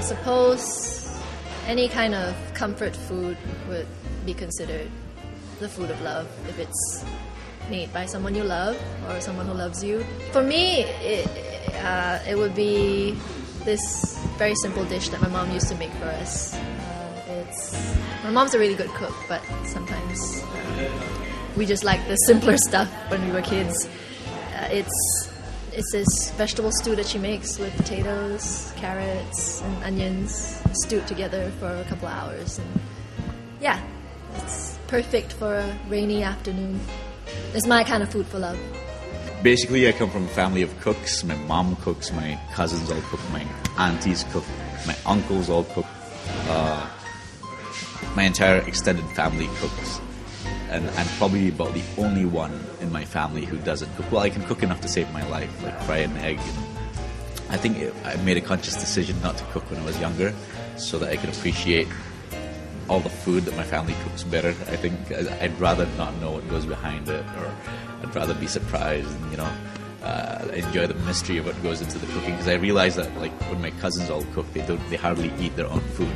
I suppose any kind of comfort food would be considered the food of love if it's made by someone you love or someone who loves you. For me, it, uh, it would be this very simple dish that my mom used to make for us. Uh, it's my mom's a really good cook, but sometimes uh, we just like the simpler stuff when we were kids. Uh, it's it's this vegetable stew that she makes with potatoes, carrots, and onions stewed together for a couple hours. And yeah, it's perfect for a rainy afternoon. It's my kind of food for love. Basically, I come from a family of cooks. My mom cooks, my cousins all cook, my aunties cook, my uncles all cook. Uh, my entire extended family cooks. And I'm probably about the only one in my family who doesn't cook. Well, I can cook enough to save my life, like fry an egg. And I think it, I made a conscious decision not to cook when I was younger so that I could appreciate all the food that my family cooks better. I think I'd rather not know what goes behind it, or I'd rather be surprised and you know uh, enjoy the mystery of what goes into the cooking. Because I realized that like when my cousins all cook, they don't they hardly eat their own food,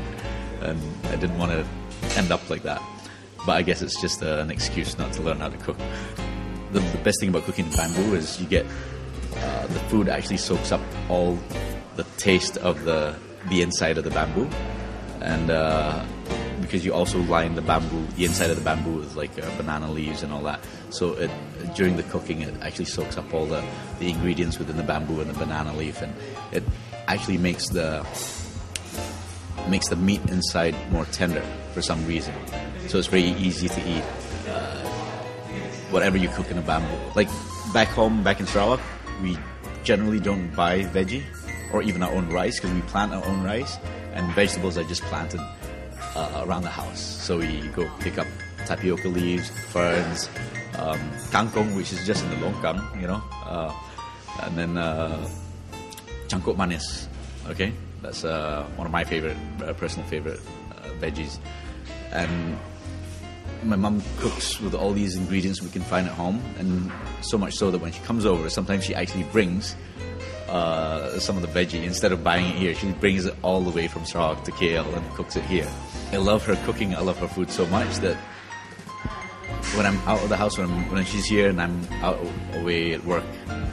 and I didn't want to end up like that. But I guess it's just uh, an excuse not to learn how to cook. The, the best thing about cooking in bamboo is you get uh, the food actually soaks up all the taste of the the inside of the bamboo, and uh, because you also line the bamboo, the inside of the bamboo with like uh, banana leaves and all that. So it, during the cooking, it actually soaks up all the, the ingredients within the bamboo and the banana leaf, and it actually makes the makes the meat inside more tender for some reason. So it's very easy to eat uh, whatever you cook in a bamboo. Like back home, back in Sarawak, we generally don't buy veggie or even our own rice because we plant our own rice and vegetables are just planted uh, around the house. So we go pick up tapioca leaves, ferns, um, kangkong, which is just in the longkang, you know, uh, and then uh, manis. Okay, that's uh, one of my favorite, uh, personal favorite uh, veggies, and my mum cooks with all these ingredients we can find at home, and so much so that when she comes over, sometimes she actually brings uh, some of the veggie instead of buying it here. She brings it all the way from Sarawak to KL and cooks it here. I love her cooking. I love her food so much that when I'm out of the house, when, when she's here and I'm out away at work,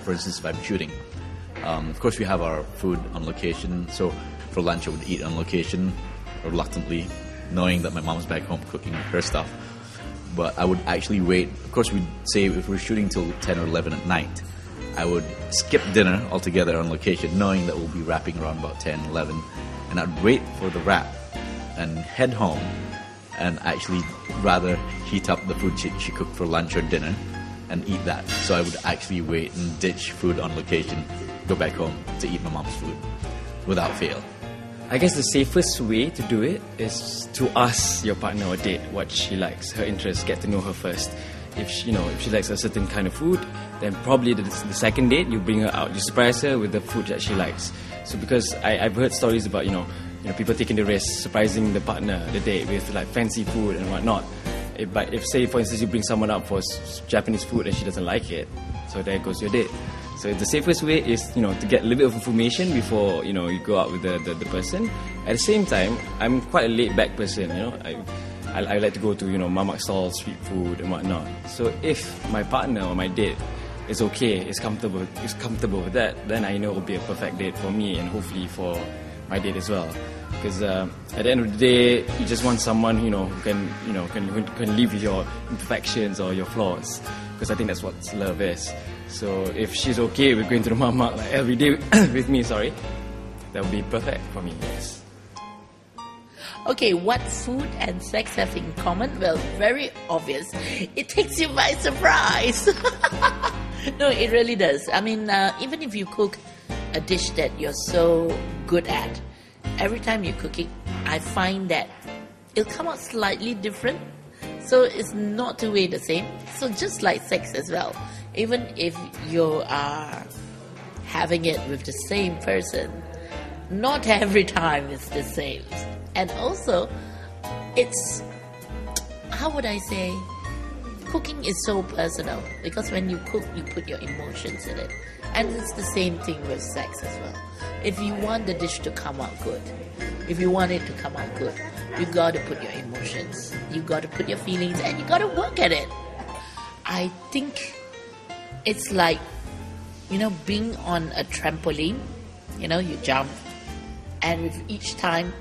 for instance, if I'm shooting, um, of course we have our food on location. So for lunch, I would eat on location reluctantly, knowing that my mom's back home cooking her stuff. But I would actually wait. Of course, we'd say if we're shooting till 10 or 11 at night, I would skip dinner altogether on location, knowing that we'll be wrapping around about 10, 11, and I'd wait for the wrap and head home and actually rather heat up the food she, she cooked for lunch or dinner and eat that. So I would actually wait and ditch food on location, go back home to eat my mom's food without fail. I guess the safest way to do it is to ask your partner or date what she likes, her interests, get to know her first. If she, you know if she likes a certain kind of food, then probably the, the second date you bring her out, you surprise her with the food that she likes. So because I, I've heard stories about you know you know people taking the risk, surprising the partner, the date with like fancy food and whatnot. If, but if say for instance you bring someone up for Japanese food and she doesn't like it, so there goes your date. So the safest way is you know to get a little bit of information before you know you go out with the, the, the person. At the same time, I'm quite a laid back person. You know, I, I, I like to go to you know mamak stall, street food and whatnot. So if my partner or my date is okay, is comfortable, is comfortable with that, then I know it will be a perfect date for me and hopefully for my date as well. Because uh, at the end of the day, you just want someone you know who can you know can can live with your imperfections or your flaws. Because I think that's what love is. So if she's okay with going to the mamak like every day with me, sorry, that would be perfect for me. Yes. Okay, what food and sex have in common? Well, very obvious. It takes you by surprise. no, it really does. I mean, uh, even if you cook a dish that you're so good at, every time you cook it, I find that it'll come out slightly different. So it's not two way the same. So just like sex as well, even if you are having it with the same person, not every time it's the same. And also, it's how would I say? Cooking is so personal because when you cook, you put your emotions in it. And it's the same thing with sex as well. If you want the dish to come out good, if you want it to come out good, you got to put your emotions, you got to put your feelings, and you got to work at it. I think it's like, you know, being on a trampoline. You know, you jump, and with each time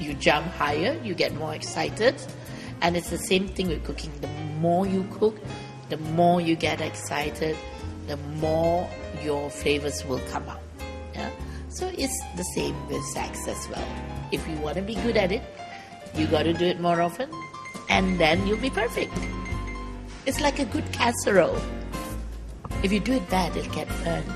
you jump higher, you get more excited. And it's the same thing with cooking. The more you cook, the more you get excited, the more your flavors will come out. Yeah? So it's the same with sex as well. If you want to be good at it, you got to do it more often, and then you'll be perfect. It's like a good casserole. If you do it bad, it'll get burned.